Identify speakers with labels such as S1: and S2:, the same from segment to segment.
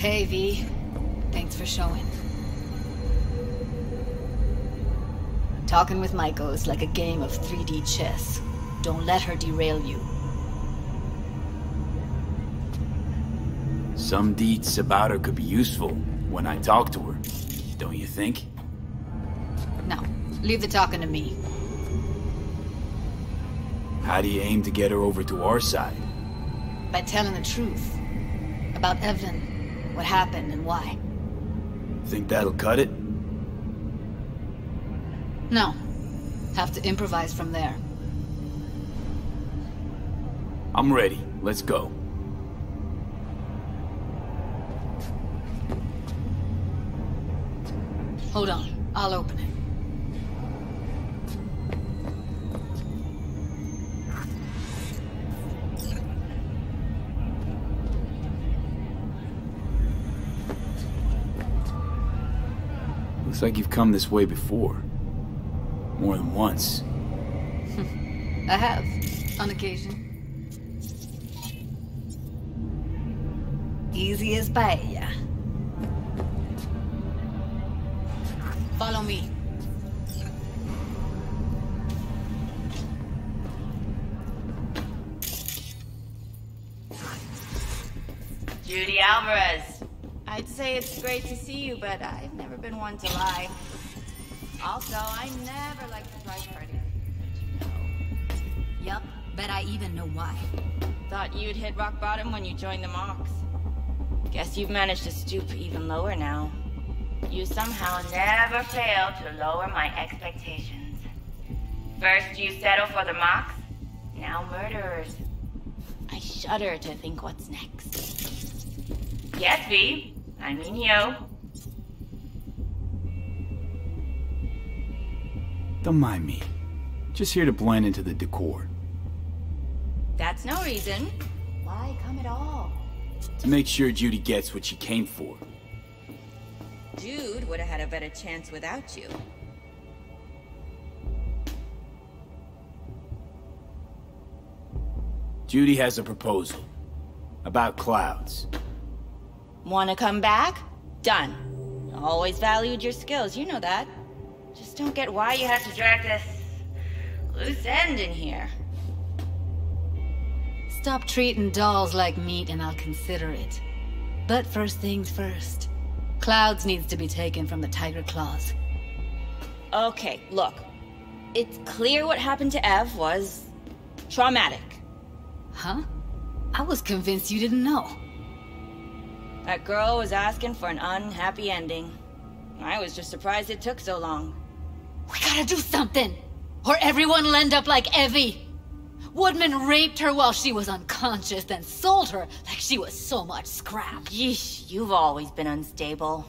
S1: Hey, V. Thanks for showing. Talking with Maiko is like a game of 3D chess. Don't let her derail you.
S2: Some deeds about her could be useful when I talk to her, don't you think?
S1: No, leave the talking to me.
S2: How do you aim to get her over to our side?
S1: By telling the truth. About Evelyn, what happened and why.
S2: Think that'll cut it?
S1: No. Have to improvise from there.
S2: I'm ready. Let's go.
S1: Hold on. I'll open it.
S2: Looks like you've come this way before. More than once.
S1: I have, on occasion. Easy as paella. Follow me.
S3: Judy Alvarez. I'd say it's great to see you, but I've never been one to lie. Also, I never like surprise parties.
S1: Yup, bet I even know why.
S3: Thought you'd hit rock bottom when you joined the Mox. Guess you've managed to stoop even lower now. You somehow never fail to lower my expectations. First you settle for the Mox, now murderers. I shudder to think what's next. Yes, V. I mean you.
S2: Don't mind me. Just here to blend into the decor.
S3: That's no reason. Why come at all?
S2: To make sure Judy gets what she came for.
S3: Jude would have had a better chance without you.
S2: Judy has a proposal. About clouds.
S3: Wanna come back? Done. Always valued your skills, you know that. Just don't get why you had to drag this... loose end in here.
S1: Stop treating dolls like meat and I'll consider it. But first things first. Clouds needs to be taken from the Tiger Claws.
S3: Okay, look. It's clear what happened to Ev was... traumatic.
S1: Huh? I was convinced you didn't know.
S3: That girl was asking for an unhappy ending. I was just surprised it took so long.
S1: We gotta do something! Or everyone will end up like Evie! Woodman raped her while she was unconscious, then sold her like she was so much scrap.
S3: Yeesh, you've always been unstable.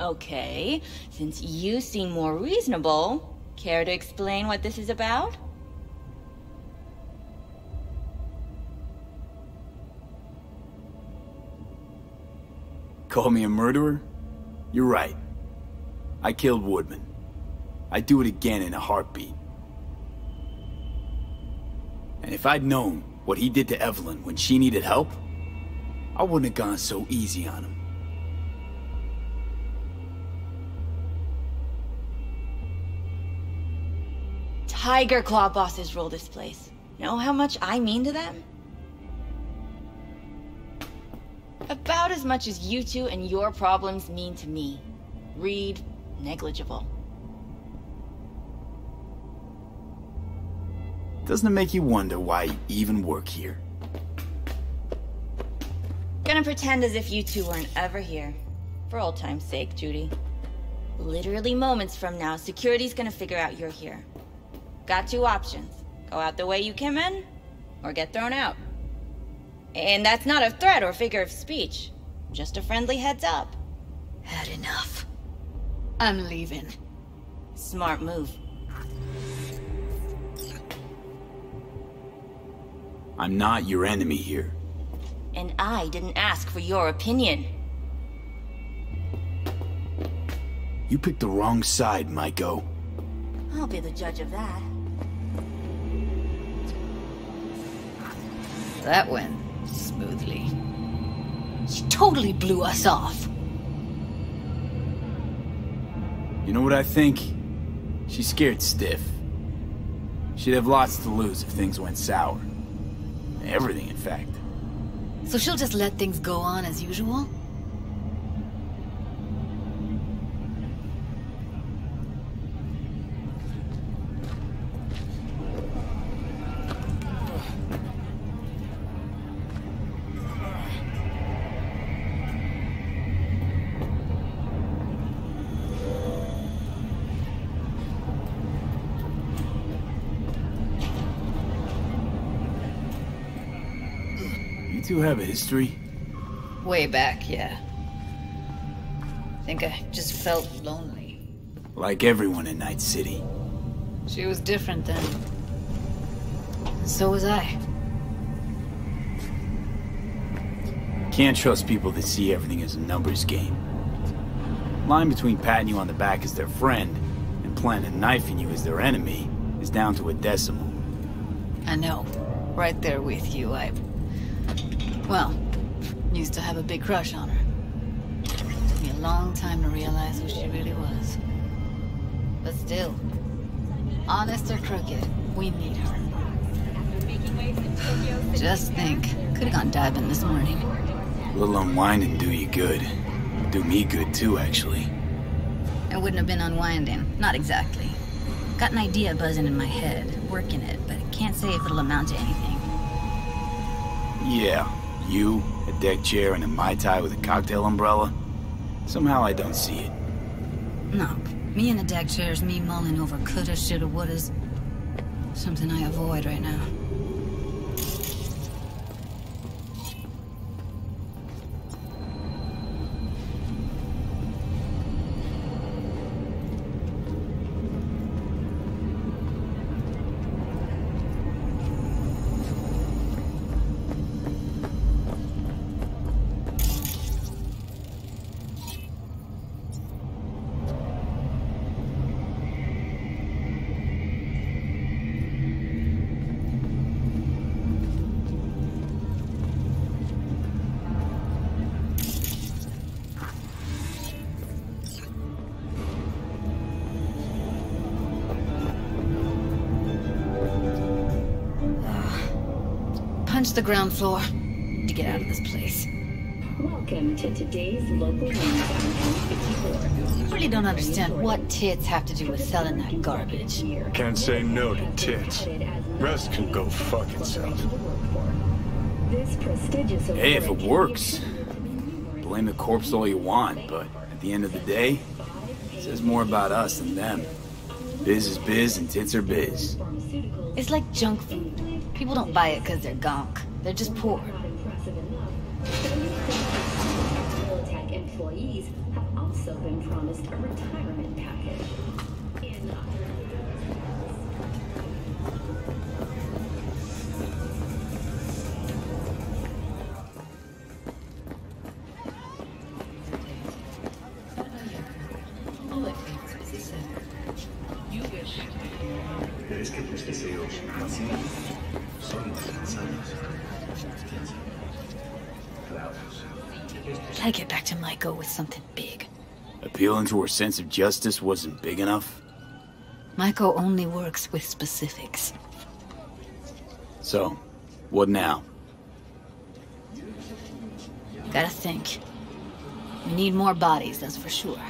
S3: Okay, since you seem more reasonable, care to explain what this is about?
S2: Call me a murderer? You're right. I killed Woodman. I'd do it again in a heartbeat. And if I'd known what he did to Evelyn when she needed help, I wouldn't have gone so easy on him.
S3: Tiger Claw bosses rule this place. Know how much I mean to them? About as much as you two and your problems mean to me. Read negligible.
S2: Doesn't it make you wonder why you even work here?
S3: Gonna pretend as if you two weren't ever here. For old time's sake, Judy. Literally moments from now, security's gonna figure out you're here. Got two options. Go out the way you came in, or get thrown out. And that's not a threat or figure of speech. Just a friendly heads up.
S1: Had enough. I'm leaving.
S3: Smart move.
S2: I'm not your enemy here.
S3: And I didn't ask for your opinion.
S2: You picked the wrong side, Maiko.
S3: I'll be the judge of that.
S1: That went smoothly. She totally blew us off.
S2: You know what I think? She's scared stiff. She'd have lots to lose if things went sour. Everything, in fact.
S1: So she'll just let things go on as usual?
S2: Two have a history?
S1: Way back, yeah. I think I just felt lonely.
S2: Like everyone in Night City.
S1: She was different then. So was I.
S2: Can't trust people that see everything as a numbers game. Line between patting you on the back as their friend and planning on knifing you as their enemy is down to a decimal.
S1: I know. Right there with you, I... Well, used to have a big crush on her. Took me a long time to realize who she really was. But still, honest or crooked, we need her. Just think, could've gone diving this morning.
S2: A little unwinding do you good. Do me good too, actually.
S1: It wouldn't have been unwinding. Not exactly. Got an idea buzzing in my head, working it, but can't say if it'll amount to anything.
S2: Yeah, you, a deck chair, and a Mai Tai with a cocktail umbrella? Somehow I don't see it.
S1: No, me in a deck chair is me mulling over coulda, shoulda, wouldas. Something I avoid right now. Punch the ground floor to get out of this place.
S4: Welcome to today's local news on N54.
S1: I really don't understand what tits have to do with selling that garbage.
S5: Can't say no to tits. Rest can go fuck itself.
S4: This prestigious
S2: Hey, if it works. Blame the corpos all you want, but at the end of the day, it says more about us than them. Biz is biz and tits are biz.
S1: It's like junk food. People don't buy it because they're gonk. They're just poor.
S4: been promised a retirement package.
S1: Gotta get back to Maiko with something big.
S2: Appealing to her sense of justice wasn't big enough.
S1: Maiko only works with specifics.
S2: So, what now?
S1: Gotta think. We need more bodies, that's for sure.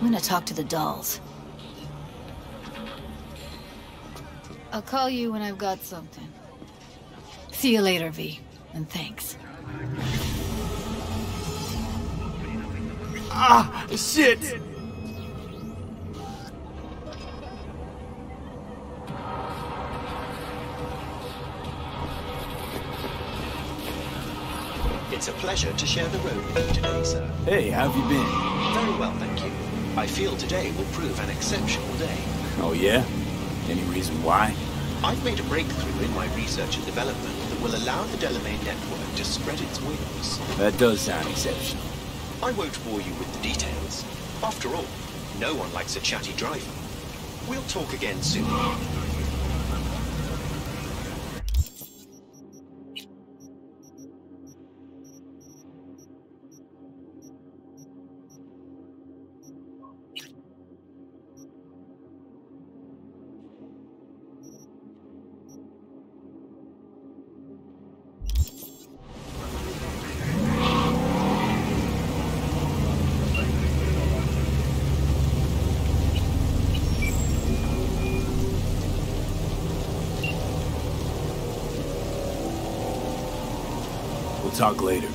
S1: I'm gonna talk to the dolls. I'll call you when I've got something. See you later, V. And thanks.
S2: Ah, shit!
S6: It's a pleasure to share the road with you today, sir.
S2: Hey, how have you been?
S6: Very well, thank you. I feel today will prove an exceptional day.
S2: Oh, yeah? Any reason why?
S6: I've made a breakthrough in my research and development that will allow the Delamain network to spread its wings.
S2: That does sound exceptional.
S6: I won't bore you with the details. After all, no one likes a chatty driver. We'll talk again soon.
S2: Talk later.